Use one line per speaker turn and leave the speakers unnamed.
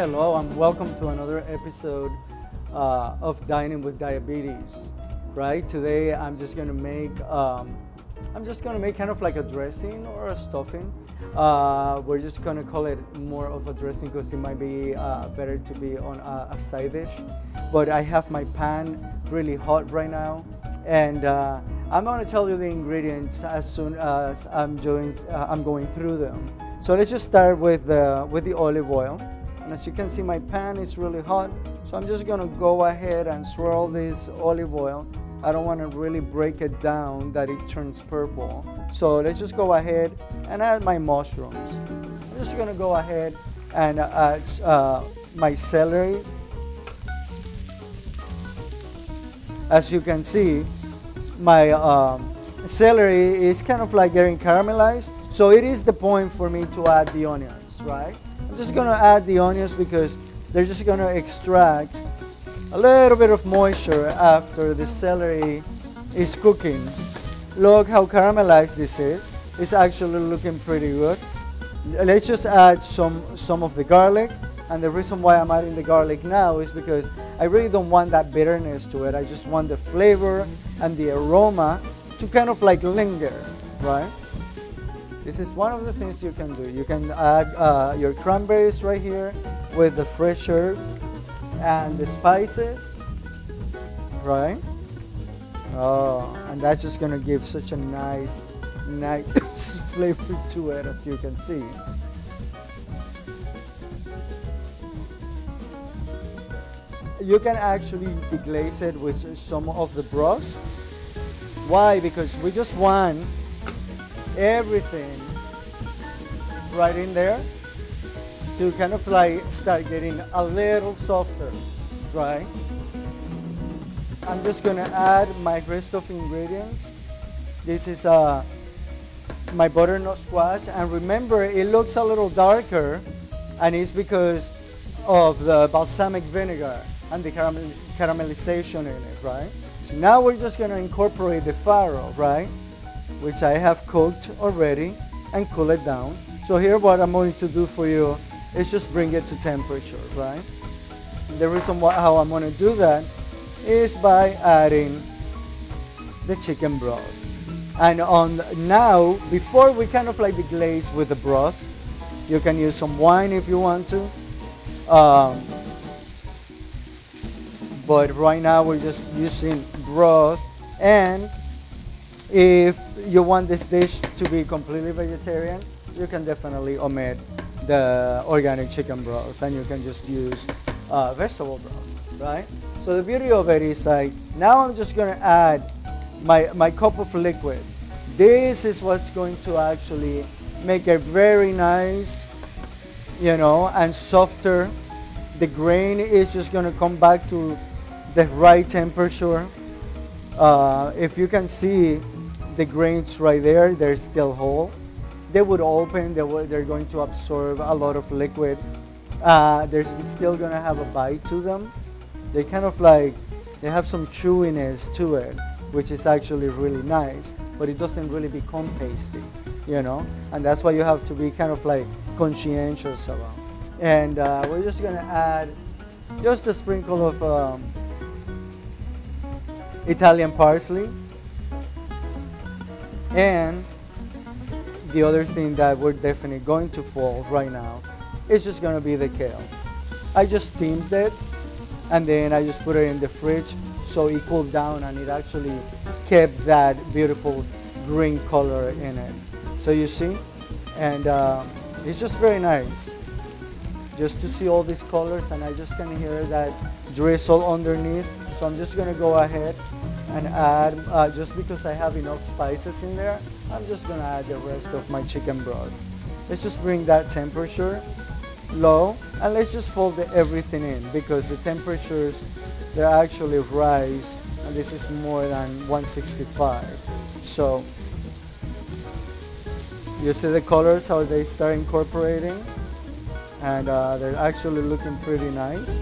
hello, and welcome to another episode uh, of Dining with Diabetes. Right today, I'm just gonna make um, I'm just gonna make kind of like a dressing or a stuffing. Uh, we're just gonna call it more of a dressing because it might be uh, better to be on a, a, side dish. But I have my pan really hot right now, and uh, I'm gonna tell you the ingredients as soon as I'm doing uh, I'm going through them. So let's just start with the with the olive oil. And as you can see, my pan is really hot. So I'm just gonna go ahead and swirl this olive oil. I don't wanna really break it down that it turns purple. So let's just go ahead and add my mushrooms. I'm just gonna go ahead and add uh, my celery. As you can see, my um, celery is kind of like getting caramelized. So it is the point for me to add the right? I'm just gonna add the onions because they're just gonna extract a little bit of moisture after the celery is cooking. Look how caramelized this is. It's actually looking pretty good. Let's just add some, some of the garlic. And the reason why I'm adding the garlic now is because I really don't want that bitterness to it. I just want the flavor and the aroma to kind of like linger, right? This is one of the things you can do. You can add uh, your cranberries right here with the fresh herbs and the spices, right? Oh, and that's just gonna give such a nice, nice flavor to it as you can see. You can actually deglaze it with some of the broth. Why? Because we just want everything right in there to kind of like start getting a little softer, right? I'm just gonna add my rest of ingredients. This is uh, my butternut squash, and remember it looks a little darker, and it's because of the balsamic vinegar and the caramel caramelization in it, right? So now we're just gonna incorporate the farro, right? Which I have cooked already and cool it down. So here what I'm going to do for you is just bring it to temperature, right? The reason why, how I'm going to do that is by adding the chicken broth. And on now, before we kind of like deglaze with the broth, you can use some wine if you want to. Um, but right now we're just using broth and if you want this dish to be completely vegetarian, you can definitely omit the organic chicken broth and you can just use uh, vegetable broth, right? So the beauty of it is like, now I'm just gonna add my, my cup of liquid. This is what's going to actually make it very nice, you know, and softer. The grain is just gonna come back to the right temperature. Uh, if you can see, the grains right there, they're still whole. They would open, they would, they're going to absorb a lot of liquid. Uh, they're still going to have a bite to them. They kind of like, they have some chewiness to it, which is actually really nice, but it doesn't really become pasty, you know? And that's why you have to be kind of like conscientious about. And uh, we're just going to add just a sprinkle of um, Italian parsley and the other thing that we're definitely going to fall right now is just going to be the kale. I just steamed it and then I just put it in the fridge so it cooled down and it actually kept that beautiful green color in it. So you see, and uh, it's just very nice just to see all these colors and I just can hear that drizzle underneath. So I'm just gonna go ahead and add, uh, just because I have enough spices in there, I'm just gonna add the rest of my chicken broth. Let's just bring that temperature low and let's just fold everything in because the temperatures, they actually rise and this is more than 165. So you see the colors, how they start incorporating and uh, they're actually looking pretty nice.